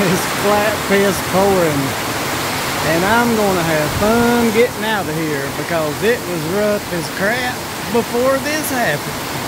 It's flat piss pouring. And I'm gonna have fun getting out of here because it was rough as crap before this happened.